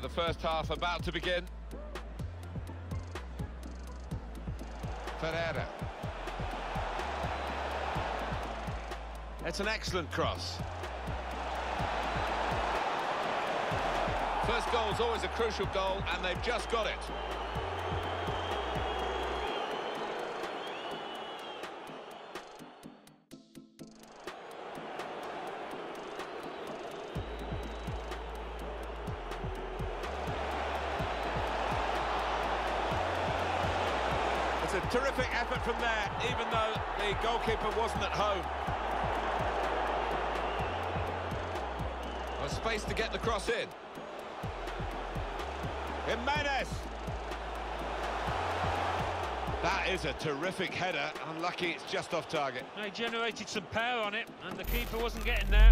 the first half about to begin. Ferreira. It's an excellent cross. First goal is always a crucial goal, and they've just got it. It's a terrific effort from there, even though the goalkeeper wasn't at home. Well, space to get the cross in. Jimenez! That is a terrific header. Unlucky it's just off target. They generated some power on it, and the keeper wasn't getting there.